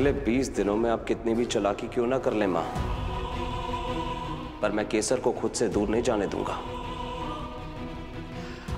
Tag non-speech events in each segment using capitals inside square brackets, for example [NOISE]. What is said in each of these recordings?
अगले बीस दिनों में आप कितनी भी चलाकी क्यों ना कर ले माँ? पर मैं केसर को खुद से दूर नहीं जाने दूँगा।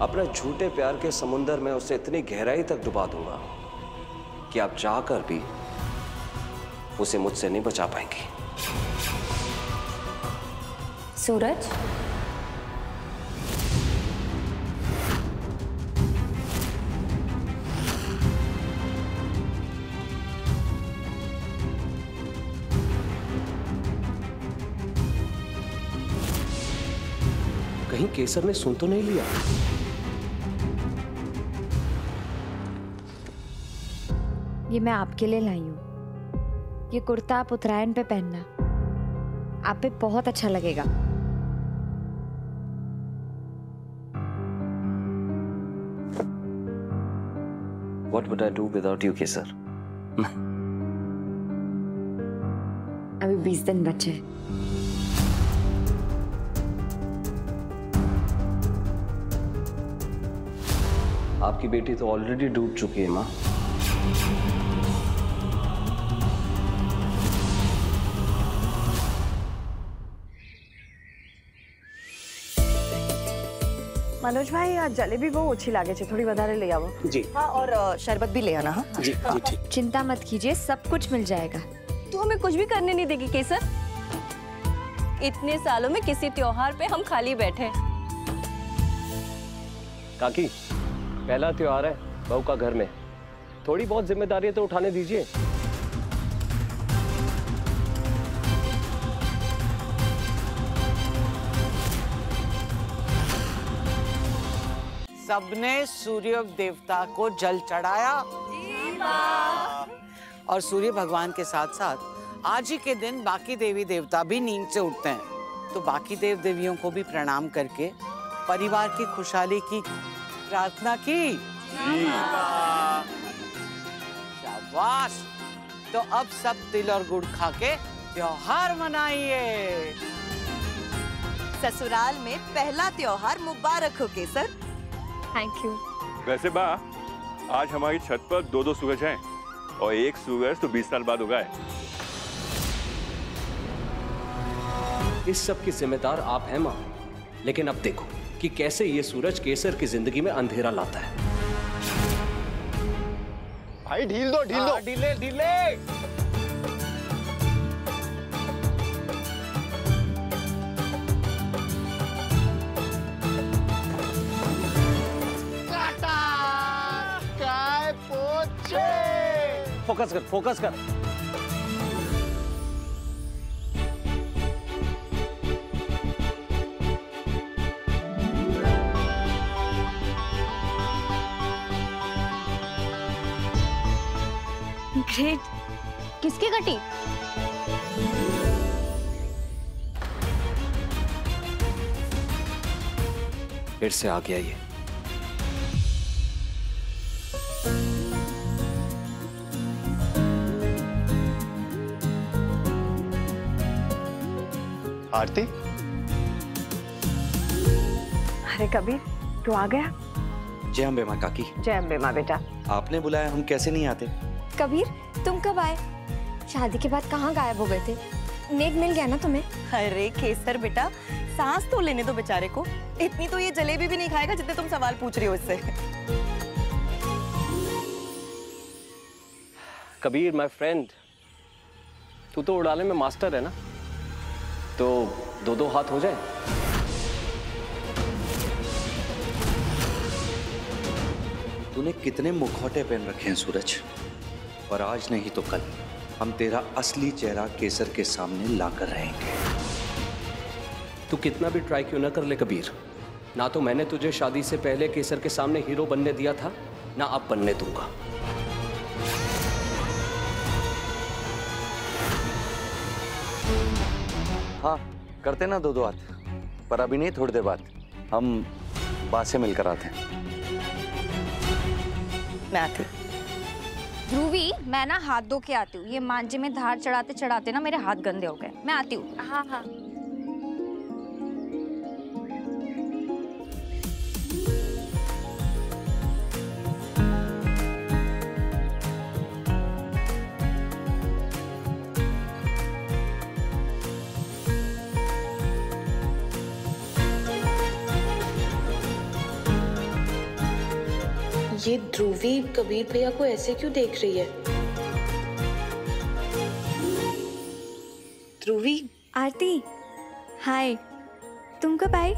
अपने झूठे प्यार के समुंदर में उसे इतनी गहराई तक डुबा दूँगा कि आप चाहकर भी उसे मुझसे नहीं बचा पाएँगी। सूरज? केसर ने सुन तो नहीं लिया। ये मैं आपके लिए लाई हूँ। ये कुर्ता आप उत्तरायण पे पहनना। आप पे बहुत अच्छा लगेगा। What would I do without you Kesar अभी बीस दिन बचे। हैं। आपकी बेटी तो ऑलरेडी डूब चुकी है मां મનોજ ભાઈ આ જલેબી બહુ ઓછી લાગે છે થોડી વધારે લઈ આવો जी હા और अ, शरबत भी ले आना हाँ जी जी ठीक चिंता मत कीजिए सब कुछ मिल जाएगा तू हमें कुछ भी करने नहीं देगी केसर इतने सालों में किसी त्योहार पे हम खाली बैठे हैं। काकी पहला त्योहार है बहू का घर में। थोड़ी बहुत ज़िम्मेदारी तो उठाने दीजिए। सबने सूर्य देवता को जल चढ़ाया। और सूर्य भगवान के साथ साथ आज ही के दिन बाकी देवी देवता भी नींद से उठते हैं। तो बाकी देव देवियों को भी प्रणाम करके, परिवार की खुशहाली की प्रार्थना की। शाबाश। तो अब सब तिल और गुड़ खा के त्योहार मनाइए। ससुराल में पहला त्योहार मुबारक हो केसर। थैंक यू वैसे बा आज हमारी छत पर दो दो सूरज हैं और एक सूरज तो 20 साल बाद उगा है। इस सब की जिम्मेदार आप हैं माँ। लेकिन अब देखो कि कैसे ये सूरज केसर की ज़िंदगी में अंधेरा लाता है। भाई ढील दो ढील दो। ढीले ढीले काय पोछे फोकस कर फोकस कर। ग्रेट किसकी कटी फिर से आ गया ये आरती? अरे कबीर तू आ गया? जय अम्बे माँ काकी। जय अम्बे माँ बेटा। आपने बुलाया हम कैसे नहीं आते? कबीर तुम कब आए? शादी के बाद कहाँ गायब हो गए थे? नेक मिल गया ना तुम्हें? अरे केसर बेटा सांस तो लेने दो बेचारे को। इतनी तो ये जलेबी भी नहीं खाएगा जितने तुम सवाल पूछ रही हो इससे। कबीर माय फ्रेंड तू तो उड़ाने में मास्टर है ना? तो दो दो हाथ हो जाए। तूने कितने मुखौटे पहन रखे हैं सूरज? पर आज नहीं तो कल। हम तेरा असली चेहरा केसर के सामने लाकर रहेंगे। तू कितना भी ट्राई क्यों ना कर ले कबीर। ना तो मैंने तुझे शादी से पहले केसर के सामने हीरो बनने दिया था ना अब बनने दूँगा। हाँ करते ना दो दो हाथ। पर अभी नहीं थोड़ी देर बाद। हम बात से मिलकर आते हैं। मैं आती ध्रुवी, मैं ना हाथ धो के आती हूँ। ये मांझे में धार चढ़ाते चढ़ाते ना मेरे हाथ गंदे हो गए। मैं आती हूँ। हाँ हाँ। ये कबीर भैया को ऐसे क्यों देख रही है? ध्रुवी? आरती हाय। तुम कब आई?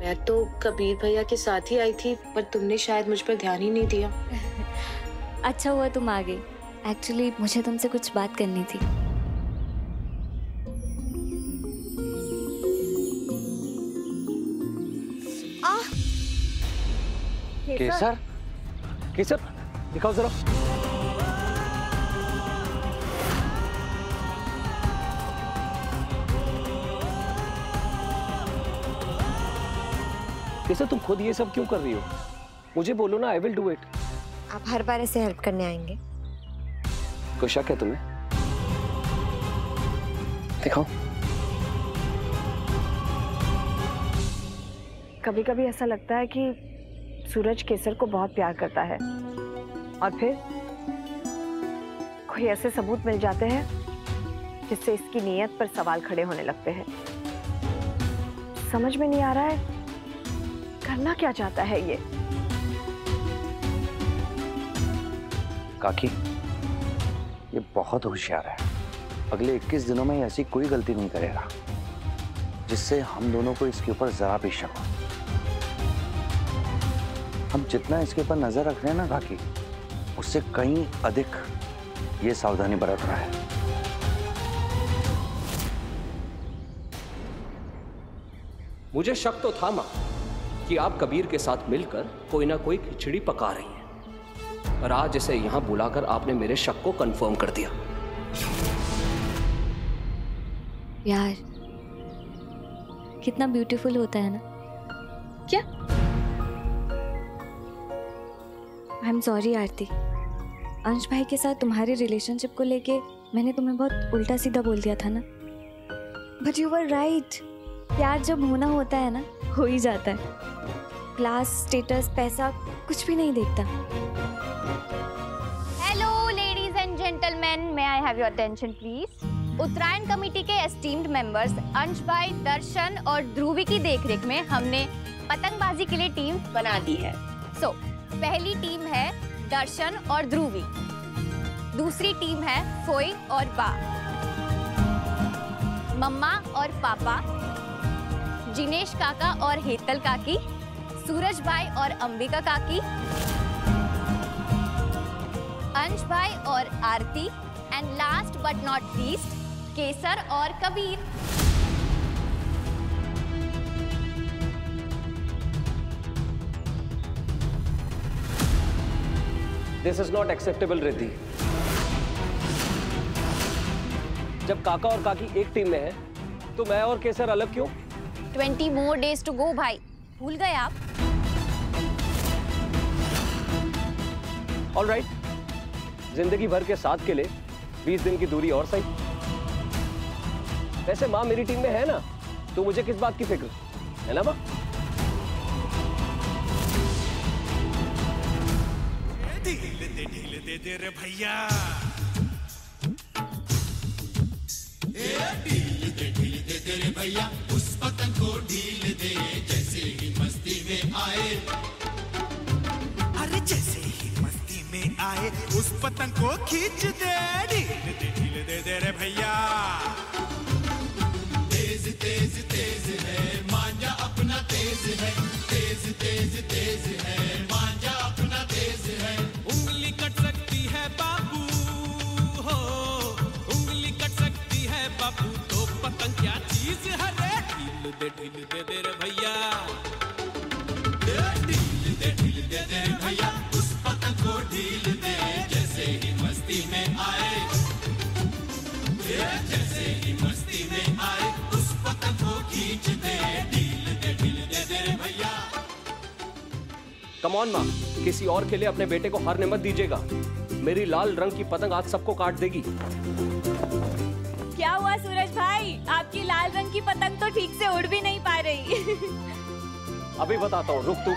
मैं तो कबीर भैया के साथ ही आई थी पर तुमने शायद मुझ पर ध्यान ही नहीं दिया। [LAUGHS] अच्छा हुआ तुम आ गई। एक्चुअली मुझे तुमसे कुछ बात करनी थी। केसर? केसर दिखाओ जरा केसर तुम खुद ये सब क्यों कर रही हो? मुझे बोलो ना आई विल डू इट आप हर बार ऐसे हेल्प करने आएँगे। कोई शक है तुम्हें? दिखाओ। कभी कभी ऐसा लगता है कि सूरज केसर को बहुत प्यार करता है। और फिर कोई ऐसे सबूत मिल जाते हैं जिससे इसकी नीयत पर सवाल खड़े होने लगते हैं। समझ में नहीं आ रहा है करना क्या चाहता है ये? काकी, ये बहुत होशियार है। अगले 21 दिनों में ऐसी कोई गलती नहीं करेगा, जिससे हम दोनों को इसके ऊपर जरा भी शक हो। हम जितना इसके ऊपर नज़र रख रहे हैं ना काकी उससे कहीं अधिक ये सावधानी बरत रहा है। मुझे शक तो था माँ कि आप कबीर के साथ मिलकर कोई ना कोई खिचड़ी पका रही हैं। और आज इसे यहाँ बुलाकर आपने मेरे शक को कंफर्म कर दिया। यार कितना ब्यूटीफुल होता है ना। क्या? I am sorry Aarti. Ansh भाई के साथ तुम्हारे रिलेशनशिप को लेके मैंने तुम्हें बहुत उल्टा सीधा बोल दिया था ना? बट यू वर राइट प्यार जब होना होता है ना हो ही जाता है। क्लास स्टेटस पैसा कुछ भी नहीं देखता। Hello ladies and gentleman may I have your attention please Uttarayan committee के एस्टीम्ड मेंबर्स अंश भाई दर्शन और ध्रुवी की देखरेख में हमने पतंगबाजी के लिए टीम बना दी है। सो so, पहली टीम है दर्शन और ध्रुवी। दूसरी टीम है फोई और बा। मम्मा और पापा, जिनेश काका और हेतल काकी, सूरज भाई और अंबिका काकी, अंश भाई और Aarti and last but not least Kesar और Kabir. This is not acceptable Riddhi जब काका और काकी एक टीम में है तो मैं और केसर अलग क्यों? Twenty more days to go भाई। भूल गए आप। All right right. ज़िंदगी भर के साथ के लिए 20 दिन की दूरी और सही। वैसे माँ मेरी टीम में है ना तो मुझे किस बात की फ़िक्र? है ना माँ? ढील दे ढील दे दे रे भैया। ढील दे ढील दे दे रे भैया, उस पतंग को ढील दे जैसे ही मस्ती में आए। अरे जैसे ही मस्ती में आए, उस पतंग को खींच दे ढील दे ढील दे दे रे भैया। तेज तेज तेज है, मांझा अपना तेज है, तेज तेज तेज है, मांझा अपना उंगली कट सकती है बाबू, हो। उंगली कट सकती है बाबू तो पतंग क्या चीज़ है ढील दे, ढील को ढील दे, जैसे ही मस्ती में आए। जैसे ही मस्ती में आए। उस को खींच दे, ढील ढील दे भैया। कमॉन माँ किसी और के लिए अपने बेटे को हारने मत दीजिएगा। मेरी लाल रंग की पतंग आज सबको काट देगी। क्या हुआ सूरज भाई? आपकी लाल रंग की पतंग तो ठीक से उड़ भी नहीं पा रही। अभी बताता हूँ रुक तू।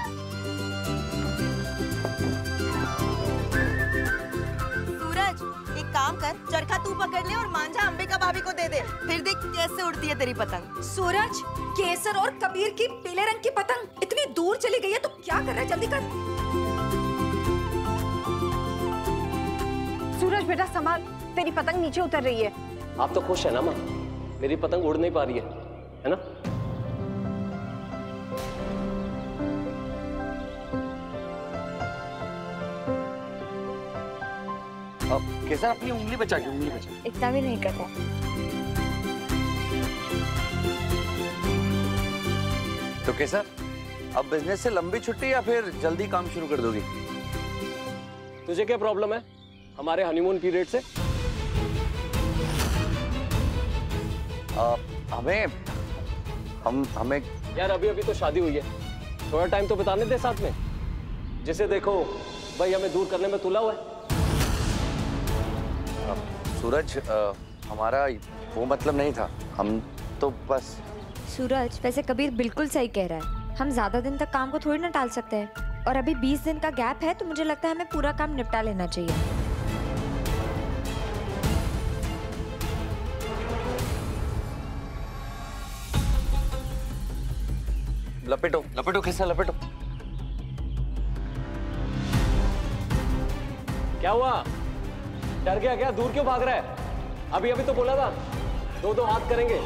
सूरज एक काम कर चरखा तू पकड़ ले और मांझा अंबिका भाभी को दे दे। फिर देख कैसे उड़ती है तेरी पतंग। सूरज केसर और कबीर की पीले रंग की पतंग इतनी दूर चली गई है तो क्या कर रहा है? जल्दी कर। बेटा संभाल। तेरी पतंग नीचे उतर रही है। आप तो खुश है ना माँ? मेरी पतंग उड़ नहीं पा रही है है ना? अब केसर अपनी उंगली बचा के उंगली बचा इतना भी नहीं करता। तो केसर अब बिज़नेस से लंबी छुट्टी या फिर जल्दी काम शुरू कर दोगी? तुझे क्या प्रॉब्लम है? हमारे हनीमून पीरियड से। आ, हमें हम हमें यार अभी अभी तो शादी हुई है। थोड़ा टाइम तो बिताने दे साथ में। जिसे देखो भाई हमें दूर करने में तुला हुआ है। आ, सूरज आ, हमारा वो मतलब नहीं था। हम तो बस सूरज वैसे कबीर बिल्कुल सही कह रहा है। हम ज़्यादा दिन तक काम को थोड़ी ना टाल सकते हैं। और अभी 20 दिन का गैप है तो मुझे लगता है हमें पूरा काम निपटा लेना चाहिए। लपेटो लपेटो केसर लपेटो। क्या हुआ? डर गया क्या? दूर क्यों भाग रहा है? अभी अभी तो बोला था। दो दो हाथ करेंगे।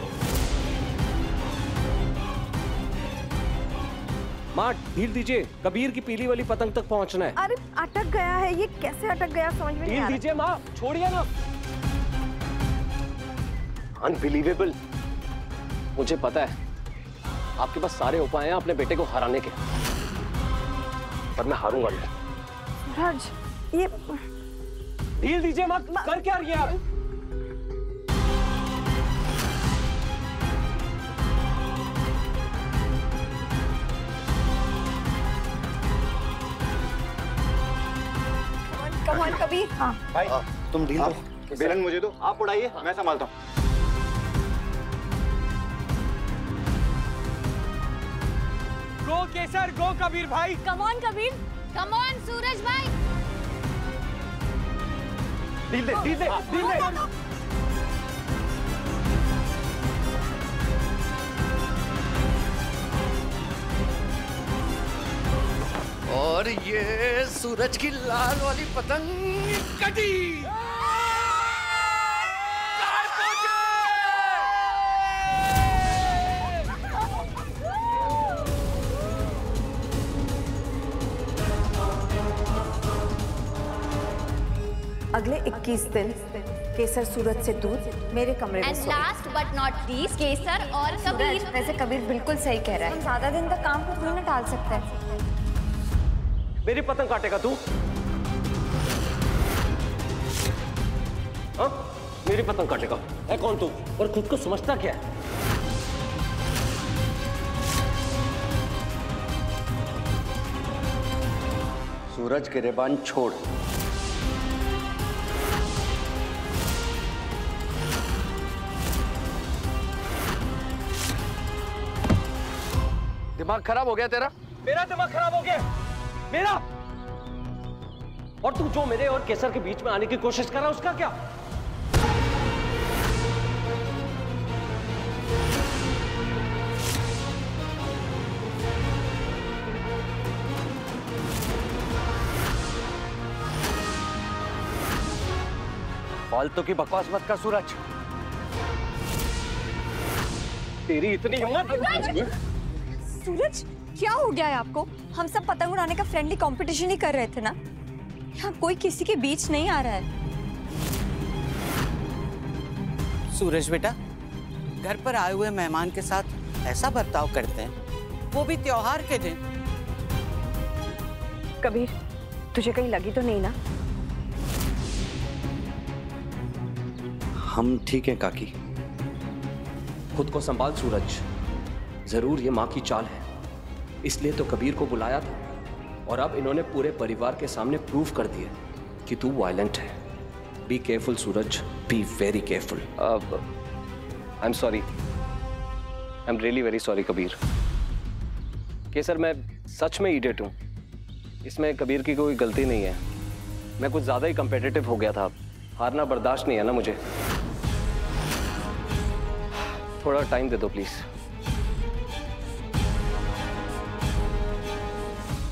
माँ ढील दीजिए। कबीर की पीली वाली पतंग तक पहुँचना है। अरे अटक गया है। ये कैसे अटक गया? समझ में नहीं ढील दीजिए माँ। छोड़िए ना। अनबिलीवेबल मुझे पता है। आपके पास सारे उपाय हैं अपने बेटे को हराने के। पर मैं हारूँगा नहीं। सूरज ये ढील दीजिए मत। कर क्या रही है आप? कबीर। हाँ। भाई तुम ढील दो। बेलन मुझे दो। आप उड़ाइए। मैं संभालता हूँ। गो केसर गो कबीर भाई। Come on Kabir. Come on Suraj भाई। दे दे ढील दे। और ये सूरज की लाल वाली पतंग कटी। अगले 21 दिन केसर सूरज से दूर मेरे कमरे में last but not least Kesar और कबीर। वैसे कबीर बिल्कुल सही कह रहा है। हम ज़्यादा दिन तक काम को थोड़ी ना टाल सकते हैं? मेरी पतंग काटेगा तू? हाँ? मेरी पतंग काटेगा। है कौन तू? और खुद को समझता क्या है? सूरज के रेबान छोड़। दिमाग खराब हो गया तेरा? मेरा दिमाग खराब हो गया। मेरा? और तू जो मेरे और केसर के बीच में आने की कोशिश कर रहा है उसका क्या? फालतू की बकवास मत कर सूरज। तेरी इतनी हिम्मत सूरज क्या हो गया है आपको? हम सब पतंग उड़ाने का फ्रेंडली कंपटीशन ही कर रहे थे ना? यहाँ कोई किसी के बीच नहीं आ रहा है। सूरज बेटा घर पर आए हुए मेहमान के साथ ऐसा बर्ताव करते हैं। वो भी त्योहार के दिन। कबीर तुझे कहीं लगी तो नहीं ना? हम ठीक हैं काकी। खुद को संभाल सूरज। ज़रूर ये माँ की चाल है। इसलिए तो कबीर को बुलाया था और अब इन्होंने पूरे परिवार के सामने प्रूव कर दिया कि तू वायलेंट है। Be careful Suraj. Be very careful I am sorry I am really very sorry Kabir. Okay sir, मैं सच में इडियट हूँ। इसमें कबीर की कोई गलती नहीं है। मैं कुछ ज़्यादा ही कंपेटिटिव हो गया था। हारना बर्दाश्त नहीं है ना मुझे। थोड़ा टाइम दे दो please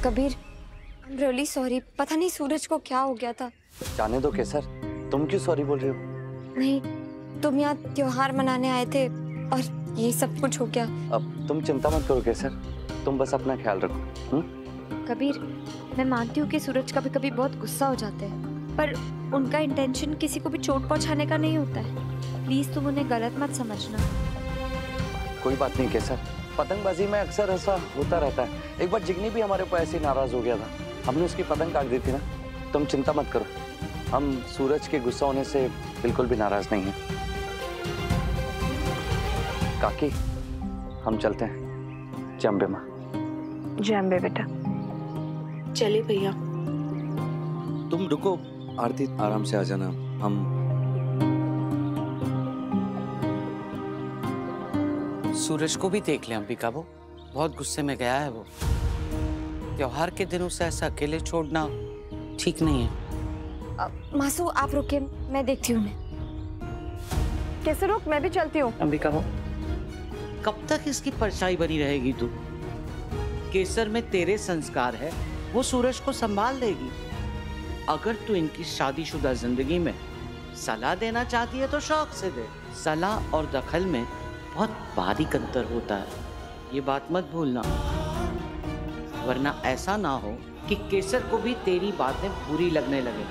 Kabir I am really sorry पता नहीं सूरज को क्या हो गया था। जाने दो केसर। तुम क्यों सॉरी बोल रही हो? नहीं तुम यहाँ त्योहार मनाने आए थे और ये सब कुछ हो गया। अब तुम चिंता मत करो केसर। तुम बस अपना ख्याल रखो हम्म? कबीर मैं मानती हूँ कि सूरज कभी कभी बहुत गुस्सा हो जाते हैं पर उनका इंटेंशन किसी को भी चोट पहुँचाने का नहीं होता है। प्लीज़ तुम उन्हें गलत मत समझना। कोई बात नहीं केसर। पतंगबाजी में अक्सर ऐसा होता रहता है। एक बार जिगनी भी हमारे ऊपर ऐसे ही नाराज़ हो गया था हमने उसकी पतंग काट दी थी ना। तुम चिंता मत करो हम सूरज के गुस्सा होने से बिल्कुल भी नाराज़ नहीं हैं। काकी हम चलते हैं। जम्बे माँ। जय अम्बे बेटा। चले भैया। तुम रुको आरती आराम से आ जाना। हम सूरज को भी देख ले अंबिका वो बहुत गुस्से में गया है वो। त्योहार के दिन उसे ऐसा अकेले छोड़ना ठीक नहीं है। मासू आप रुके मैं देखती हूँ उन्हें। कैसे रुक? मैं भी चलती हूँ। अंबिका वो कब तक इसकी परछाई बनी रहेगी तू? केसर में तेरे संस्कार है वो सूरज को संभाल लेगी अगर तू इनकी शादीशुदा ज़िंदगी में सलाह देना चाहती है तो शौक से दे। सलाह और दखल में बहुत बारीक अंतर होता है। ये बात मत भूलना। वरना ऐसा ना हो कि केसर को भी तेरी बातें बुरी लगने लगे।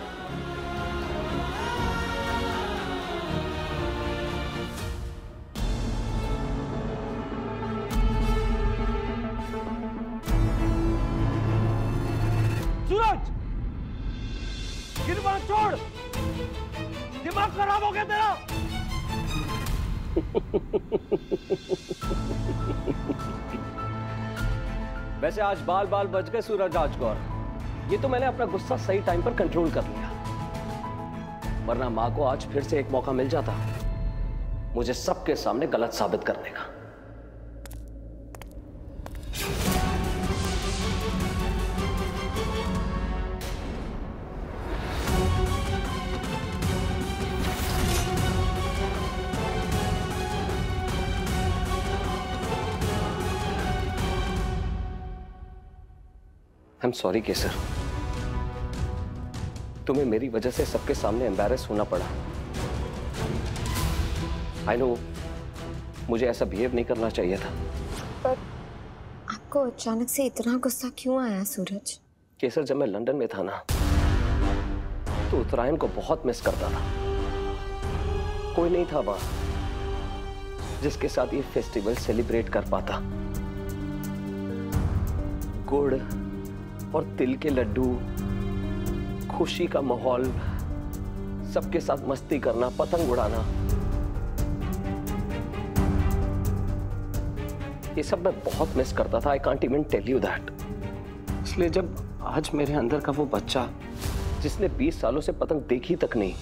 वैसे आज बाल बाल बच गए सूरज राजगौर। ये तो मैंने अपना गुस्सा सही टाइम पर कंट्रोल कर लिया। वरना माँ को आज फिर से एक मौका मिल जाता, मुझे सबके सामने गलत साबित करने का। I am sorry Kesar. तुम्हें मेरी वजह से सबके सामने एम्बेरस होना पड़ा। आई नो मुझे ऐसा बिहेव नहीं करना चाहिए था। पर आपको अचानक से इतना गुस्सा क्यों आया सूरज? केसर जब मैं लंदन में था ना तो उत्तरायण को बहुत मिस करता था। कोई नहीं था वहाँ जिसके साथ ये फेस्टिवल सेलिब्रेट कर पाता। गुड़ और तिल के लड्डू, खुशी का माहौल, सबके साथ मस्ती करना, पतंग उड़ाना। ये सब मैं बहुत मिस करता था I can't even tell you that इसलिए जब आज मेरे अंदर का वो बच्चा, जिसने 20 सालों से पतंग देखी तक नहीं,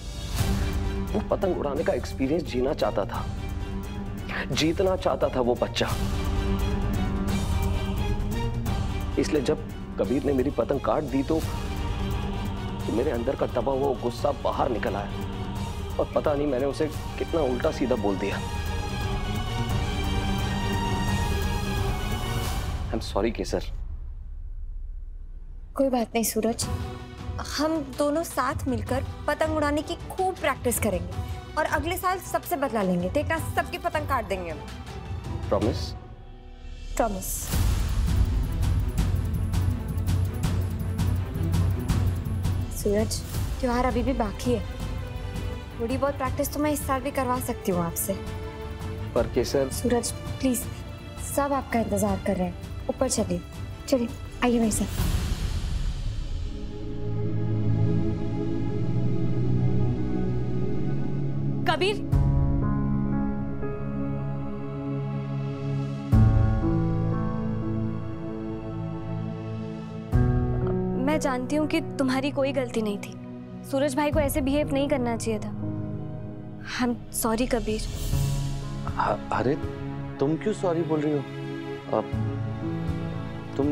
वो पतंग उड़ाने का एक्सपीरियंस जीना चाहता था। जीतना चाहता था वो बच्चा। इसलिए जब कबीर ने मेरी पतंग काट दी तो, तो मेरे अंदर का दबा हुआ गुस्सा बाहर निकल आया। और पता नहीं मैंने उसे कितना उल्टा सीधा बोल दिया। I am sorry Kesar. कोई बात नहीं सूरज। हम दोनों साथ मिलकर पतंग उड़ाने की खूब प्रैक्टिस करेंगे और अगले साल सबसे बदला लेंगे। देखना सबकी पतंग काट देंगे हम। प्रॉमिस प्रॉमिस सूरज त्योहार अभी भी बाकी है। थोड़ी बहुत प्रैक्टिस तो मैं इस साल भी करवा सकती हूँ आपसे। पर केसर सूरज प्लीज़ सब आपका इंतज़ार कर रहे हैं। ऊपर चलिए। चलिए आइए मेरे साथ। कबीर मैं जानती हूँ कि तुम्हारी कोई गलती नहीं थी। सूरज भाई को ऐसे बिहेव नहीं करना चाहिए था। हम सॉरी कबीर। अरे तुम क्यों सॉरी बोल रही हो? अब तुम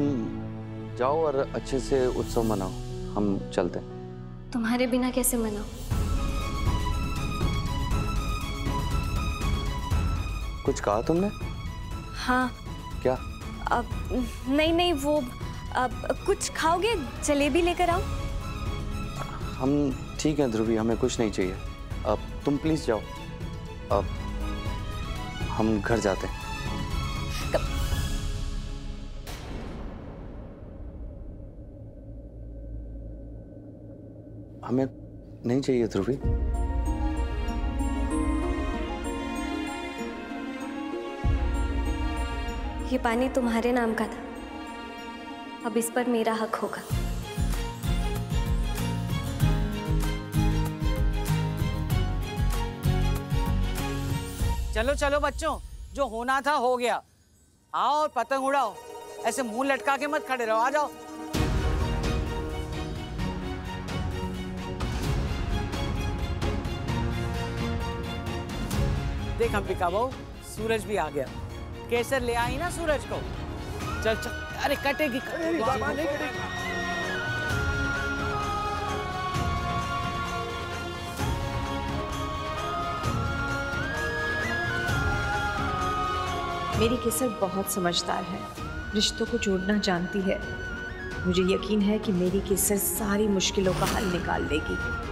जाओ और अच्छे से उत्सव मनाओ। हम चलते हैं। तुम्हारे बिना कैसे मनाओ कुछ कहा तुमने? हाँ। क्या? अब नहीं नहीं वो अब कुछ खाओगे? जलेबी लेकर आओ। हम ठीक है ध्रुवी। हमें कुछ नहीं चाहिए। अब तुम प्लीज़ जाओ। अब हम घर जाते हैं। हमें नहीं चाहिए ध्रुवी। ये पानी तुम्हारे नाम का था। अब इस पर मेरा हक होगा। चलो चलो बच्चों, जो होना था हो गया। आओ और पतंग उड़ाओ। ऐसे मुँह लटका के मत खड़े रहो। आ जाओ। देख, अंबिका बहू, सूरज भी आ गया। केसर ले आई ना सूरज को? चल चल। अरे कटेगी कटेगी। मेरी केसर बहुत समझदार है। रिश्तों को जोड़ना जानती है। मुझे यकीन है कि मेरी केसर सारी मुश्किलों का हल निकाल देगी।